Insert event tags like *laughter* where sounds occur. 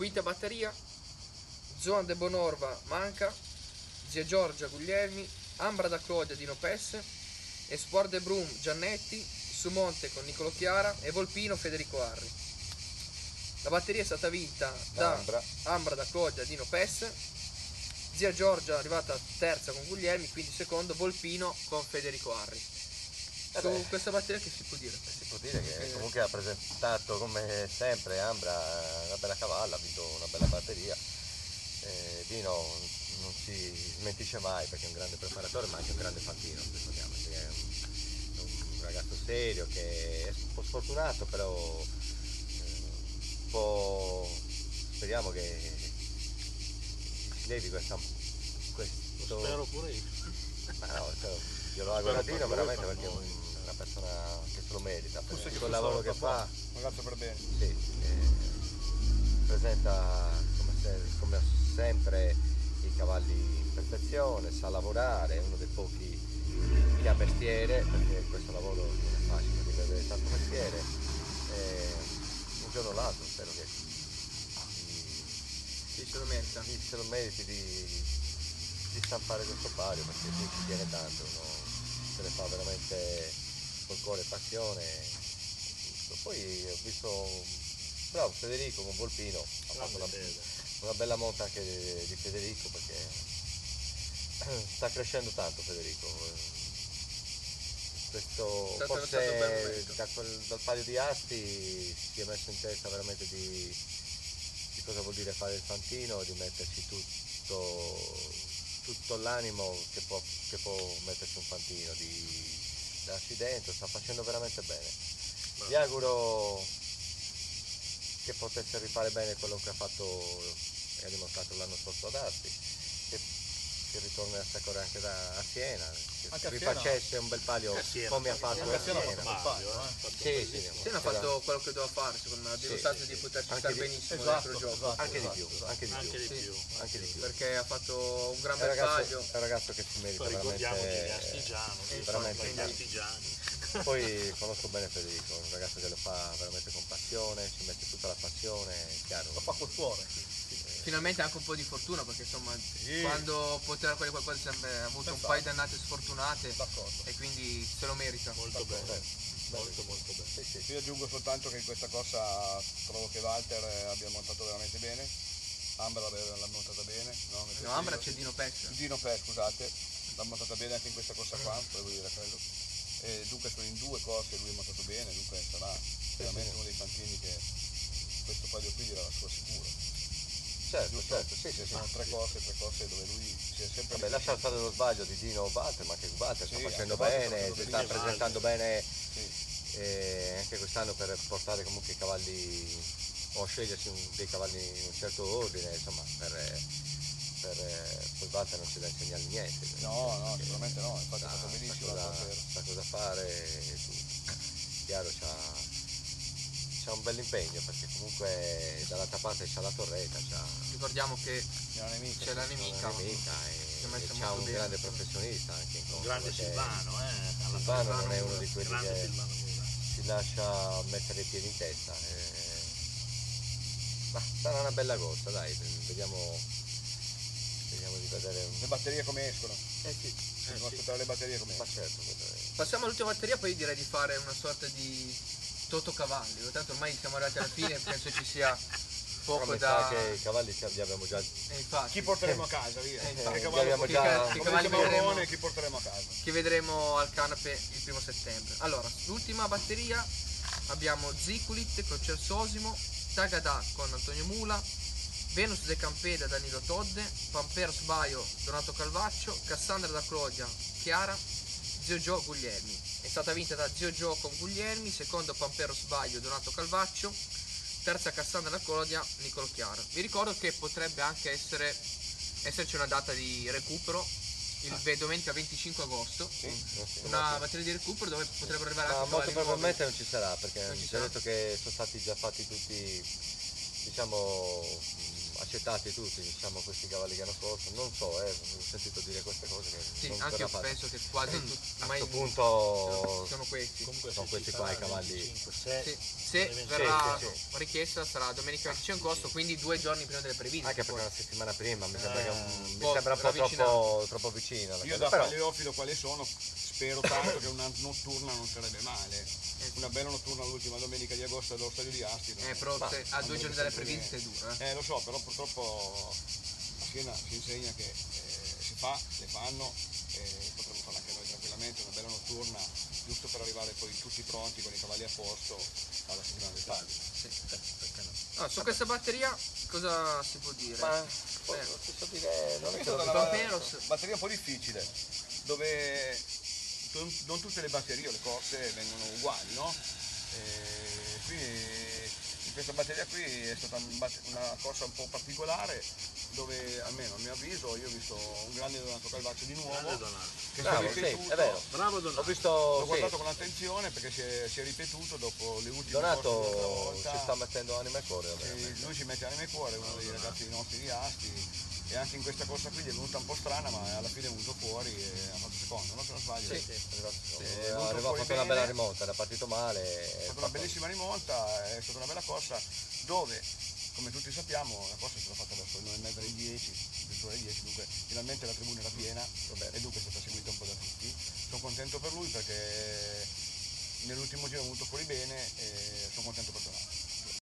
Quinta batteria, Zoan de Bonorva manca, Zia Giorgia Guglielmi, Ambra da Clodia Dino Pesse, Espoir de Brum Giannetti, Sumonte con Nicolo Chiara e Volpino Federico Arri. La batteria è stata vinta da Ambra. Ambra da Clodia Dino Pesse, Zia Giorgia arrivata terza con Guglielmi, quindi secondo Volpino con Federico Arri. Eh Su questa batteria che si può dire? Si può dire che Eh. comunque ha presentato come sempre Ambra una bella cavalla, ha vinto una bella batteria. Eh, Dino non si smentisce mai perché è un grande preparatore ma anche un grande fantino, ricordiamoci, è un, un ragazzo serio che è un po' sfortunato però eh, un po' speriamo che si levi questa, questo... Spero pure io. Ma no, *laughs* cioè, io lo auguro a Dino veramente per perché è una persona che se lo merita, per questo lavoro che fa, Un ragazzo per bene. sì, eh, presenta come, se- come sempre i cavalli in perfezione, sa lavorare, è uno dei pochi che ha mestiere, perché questo lavoro non è facile, devi avere tanto mestiere. E un giorno o l'altro spero che Sì, se lo merita. chi se lo meriti di, di stampare questo palio perché lui ci tiene tanto, uno se ne fa veramente col cuore e passione. Poi ho visto bravo Federico con Volpino, ha fatto una, una bella monta anche di, di Federico perché *clears throat* sta crescendo tanto Federico. Questo un bel forse da quel- dal paio di asti si è messo in testa veramente di, di cosa vuol dire fare il fantino, di metterci tutto, tutto l'animo che può, che può metterci un fantino, di darci dentro, sta facendo veramente bene. Vi auguro che potesse rifare bene quello che ha fatto e ha dimostrato l'anno scorso ad Asti, che, che ritornasse a correre anche da, a Siena, che Anche a rifacesse un bel palio A Siena, come ha fatto a Siena ha Siena. Fabio, palio, eh, eh. Sì, sì, Siena ha fatto quello che doveva fare, secondo me, ha Sì, dimostrato sì, di sì. poterci Anche stare di- benissimo esatto, dentro il gioco. esatto. Anche di più, anche di Anche più. di più. Anche di più. Perché ha fatto un gran bel ragazzo, paio. è un ragazzo che si merita veramente, artigiani, eh, sì, veramente gli tanto. artigiani. Poi conosco bene Federico, è un ragazzo che lo fa veramente con passione, ci mette tutta la passione, è chiaro. Lo fa col cuore. Finalmente anche un po' di fortuna perché insomma Sì. quando poteva fare qualcosa sempre ha avuto un Esatto. paio di annate sfortunate D'accordo. e quindi se lo merita. Molto bene. Molto molto bene. Sì, sì. Io aggiungo soltanto che in questa corsa trovo che Walter eh, abbia montato veramente bene, Ambra l'ha montata bene. No, No, Ambra c'è Dino Pessa. Gino Pe, scusate, l'ha montata bene anche in questa corsa qua, volevo dire quello. E dunque sono in due corse lui ha montato bene, dunque sarà veramente uno dei fantini che questo palio qui dirà la sua sicura. Certo, certo, sì, sì, sì. Sono tre corse, tre corse dove lui si è sempre Vabbè, lascia stare lo sbaglio di Dino Walter, ma che Walter Sì, sta facendo bene, si sta presentando bene Sì. eh, anche quest'anno per portare comunque i cavalli o scegliersi un- dei cavalli in un certo ordine, insomma, per, per eh, poi Walter non ci da insegnare niente. No, no, sicuramente no, infatti ha sa- fatto benissimo sa cosa, sa cosa fare e tutto. Chiaro c'ha, c'ha un bel impegno perché comunque dall'altra parte c'ha la torretta, c'ha Ricordiamo che Era nemica. c'è la una nemica. nemica Si è e, messa e molto un bene. grande professionista anche in Un conto, grande perché Silvano, eh. Silvano non è uno di quelli Grande che Silvano si lascia mettere i piedi in testa. eh. Ma sarà una bella corsa, dai, vediamo, vediamo di vedere un... Le batterie come escono? Eh sì. Dobbiamo aspettare le batterie come Ma certo. Passiamo all'ultima batteria, poi direi di fare una sorta di Toto Cavalli. Tanto ormai siamo arrivati alla fine, *laughs* penso ci sia poco da. sa che i cavalli li abbiamo già... Eh, infatti, Chi porteremo a casa, via? Eh, Che infatti. cavallo abbiamo che, già- Come cavalli vedremo, chi porteremo a casa? che vedremo al canape il primo settembre. Allora, l'ultima batteria abbiamo Ziculit con Celsosimo, Tagada con Antonio Mula, Venus de Campeda Danilo Todde, Pampero Sbaio Donato Calvaccio, Cassandra da Clodia Chiara, Zio Gio Guglielmi. È stata vinta da Zio Gio con Guglielmi, secondo Pampero Sbaio Donato Calvaccio, terza Cassandra da Clodia Nicolo Chiara. Vi ricordo che potrebbe anche essere, esserci una data di recupero il ve- domenica 25 agosto, una batteria di recupero dove potrebbero arrivare anche molto probabilmente non ci sarà perché Non ci sarà. detto che sono stati già fatti tutti, diciamo, accettati tutti, diciamo, questi cavalli che hanno scorso. Non so, eh, ho sentito dire queste cose che Sì, non anche io penso che quasi tutti A questo punto sono questi. Comunque Sono se questi qua i cavalli. 25, se- Sì, se Sì, verrà sì, sì. richiesta sarà domenica 25 agosto, quindi due giorni prima delle previste. anche perché poi. una settimana prima mi sembra, che è un- mi po' sembra un po' troppo, troppo vicina la Io cosa. da Però, paleofilo quale sono, spero tanto che una notturna non sarebbe male. Una bella notturna l'ultima domenica di agosto allo stadio di Asti. no? Eh, però se- a due giorni dalle previste è duro. Eh. Eh, lo so, però purtroppo a Siena si insegna che eh, si fa, le fanno, e potremmo farla anche noi tranquillamente, una bella notturna, giusto per arrivare poi tutti pronti con i cavalli a posto alla settimana del taglio. Allora, su questa batteria cosa si può dire? ma Eh. posso dire, non è che Pamperos. batteria un po' difficile, dove non- tutte le batterie o le corse vengono uguali, no? E quindi in questa batteria qui è stata una corsa un po' particolare dove almeno a mio avviso io ho visto un grande Donato Calvaccio di nuovo che Bravo, si è sì, ripetuto è vero. Bravo Ho Donato. visto, L'ho sì, guardato con attenzione perché si è, si è ripetuto dopo le ultime Donato ci sta mettendo anima e cuore. Lui ci mette anima e cuore, è uno dei ragazzi nostri di Asti e anche in questa corsa qui gli è venuta un po' strana ma alla fine è venuto fuori e ha fatto secondo, no? Se non sbaglio. Sì, è arrivato, Sì, è arrivato- fatto una bella rimonta, era partito male. È stata una bellissima rimonta, è stata una bella corsa dove, come tutti sappiamo, la corsa è stata fatta verso le 9 e mezza alle 10, addirittura alle 10, dunque finalmente la tribuna era piena e dunque è stata seguita un po' da tutti. Sono contento per lui perché nell'ultimo giro è venuto fuori bene e sono contento per Donato.